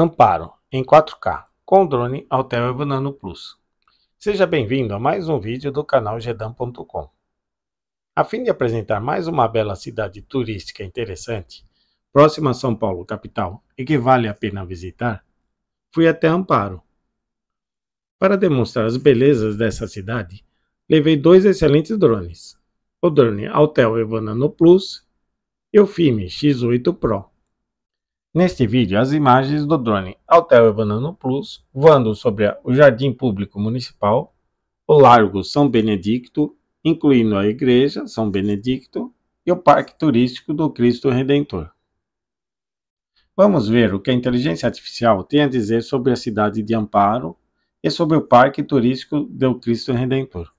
Amparo em 4K com drone Altel Evo Nano Plus. Seja bem-vindo a mais um vídeo do canal Gedam.com. A fim de apresentar mais uma bela cidade turística interessante, próxima a São Paulo, capital, e que vale a pena visitar, fui até Amparo. Para demonstrar as belezas dessa cidade, levei dois excelentes drones, o drone Altel Evo Nano Plus e o Fime X8 Pro. Neste vídeo, as imagens do drone Altel Evanano Plus voando sobre o Jardim Público Municipal, o Largo São Benedicto, incluindo a Igreja São Benedicto e o Parque Turístico do Cristo Redentor. Vamos ver o que a inteligência artificial tem a dizer sobre a cidade de Amparo e sobre o Parque Turístico do Cristo Redentor.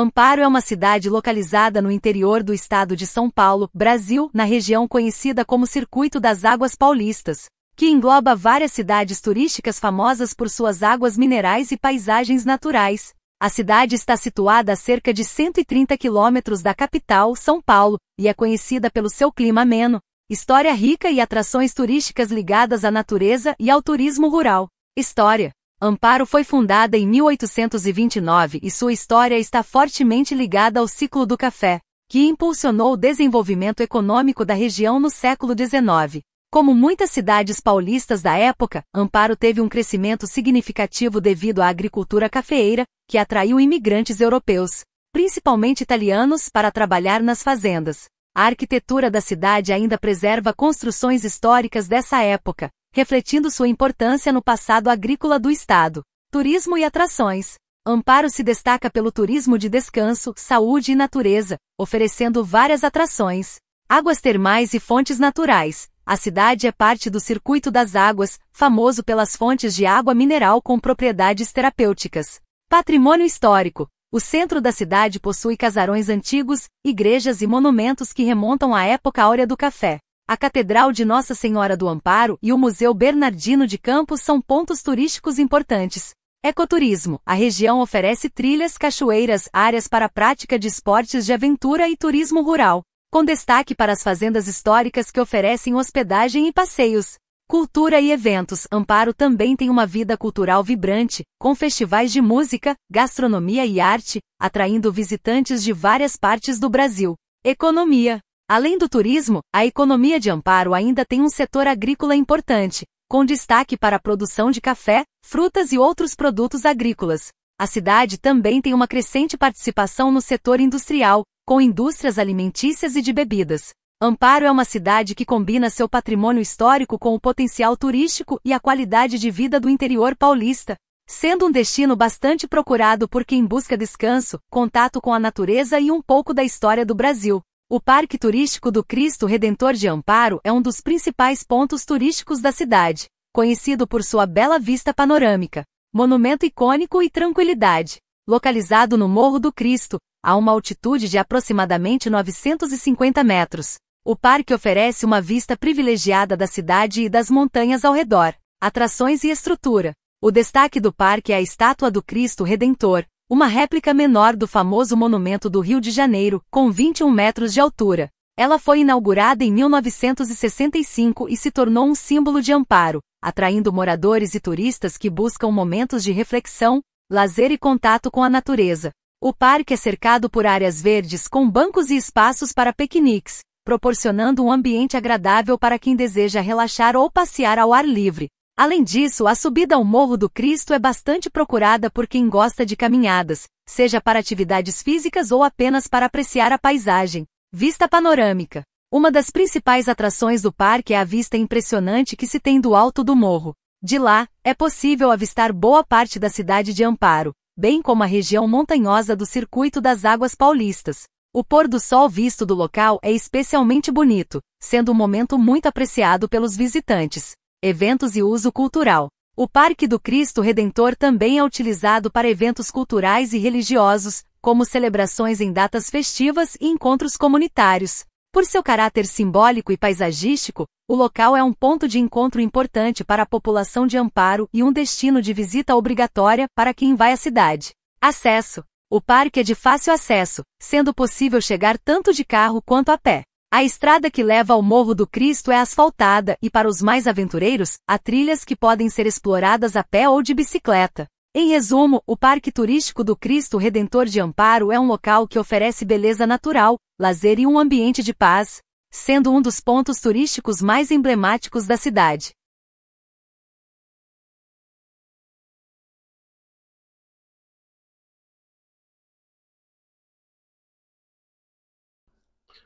Amparo é uma cidade localizada no interior do estado de São Paulo, Brasil, na região conhecida como Circuito das Águas Paulistas, que engloba várias cidades turísticas famosas por suas águas minerais e paisagens naturais. A cidade está situada a cerca de 130 quilômetros da capital, São Paulo, e é conhecida pelo seu clima ameno, história rica e atrações turísticas ligadas à natureza e ao turismo rural. História Amparo foi fundada em 1829 e sua história está fortemente ligada ao ciclo do café, que impulsionou o desenvolvimento econômico da região no século XIX. Como muitas cidades paulistas da época, Amparo teve um crescimento significativo devido à agricultura cafeeira, que atraiu imigrantes europeus, principalmente italianos, para trabalhar nas fazendas. A arquitetura da cidade ainda preserva construções históricas dessa época, refletindo sua importância no passado agrícola do estado. Turismo e atrações. Amparo se destaca pelo turismo de descanso, saúde e natureza, oferecendo várias atrações. Águas termais e fontes naturais. A cidade é parte do Circuito das Águas, famoso pelas fontes de água mineral com propriedades terapêuticas. Patrimônio histórico. O centro da cidade possui casarões antigos, igrejas e monumentos que remontam à época áurea do café. A Catedral de Nossa Senhora do Amparo e o Museu Bernardino de Campos são pontos turísticos importantes. Ecoturismo. A região oferece trilhas, cachoeiras, áreas para a prática de esportes de aventura e turismo rural, com destaque para as fazendas históricas que oferecem hospedagem e passeios. Cultura e eventos. Amparo também tem uma vida cultural vibrante, com festivais de música, gastronomia e arte, atraindo visitantes de várias partes do Brasil. Economia. Além do turismo, a economia de Amparo ainda tem um setor agrícola importante, com destaque para a produção de café, frutas e outros produtos agrícolas. A cidade também tem uma crescente participação no setor industrial, com indústrias alimentícias e de bebidas. Amparo é uma cidade que combina seu patrimônio histórico com o potencial turístico e a qualidade de vida do interior paulista, sendo um destino bastante procurado por quem busca descanso, contato com a natureza e um pouco da história do Brasil. O Parque Turístico do Cristo Redentor de Amparo é um dos principais pontos turísticos da cidade, conhecido por sua bela vista panorâmica, monumento icônico e tranquilidade. Localizado no Morro do Cristo, a uma altitude de aproximadamente 950 metros, o parque oferece uma vista privilegiada da cidade e das montanhas ao redor, atrações e estrutura. O destaque do parque é a estátua do Cristo Redentor, uma réplica menor do famoso monumento do Rio de Janeiro, com 21 metros de altura. Ela foi inaugurada em 1965 e se tornou um símbolo de amparo, atraindo moradores e turistas que buscam momentos de reflexão, lazer e contato com a natureza. O parque é cercado por áreas verdes com bancos e espaços para piqueniques, proporcionando um ambiente agradável para quem deseja relaxar ou passear ao ar livre. Além disso, a subida ao Morro do Cristo é bastante procurada por quem gosta de caminhadas, seja para atividades físicas ou apenas para apreciar a paisagem. Vista panorâmica. Uma das principais atrações do parque é a vista impressionante que se tem do alto do morro. De lá, é possível avistar boa parte da cidade de Amparo, bem como a região montanhosa do Circuito das Águas Paulistas. O pôr do sol visto do local é especialmente bonito, sendo um momento muito apreciado pelos visitantes eventos e uso cultural. O Parque do Cristo Redentor também é utilizado para eventos culturais e religiosos, como celebrações em datas festivas e encontros comunitários. Por seu caráter simbólico e paisagístico, o local é um ponto de encontro importante para a população de Amparo e um destino de visita obrigatória para quem vai à cidade. Acesso. O parque é de fácil acesso, sendo possível chegar tanto de carro quanto a pé. A estrada que leva ao Morro do Cristo é asfaltada e para os mais aventureiros, há trilhas que podem ser exploradas a pé ou de bicicleta. Em resumo, o Parque Turístico do Cristo Redentor de Amparo é um local que oferece beleza natural, lazer e um ambiente de paz, sendo um dos pontos turísticos mais emblemáticos da cidade.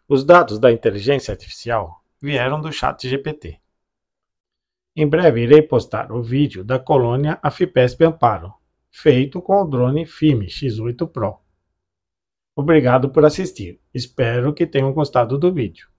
Os dados da inteligência artificial vieram do chat GPT. Em breve irei postar o vídeo da colônia Afipesp Amparo, feito com o drone FIME X8 Pro. Obrigado por assistir. Espero que tenham gostado do vídeo.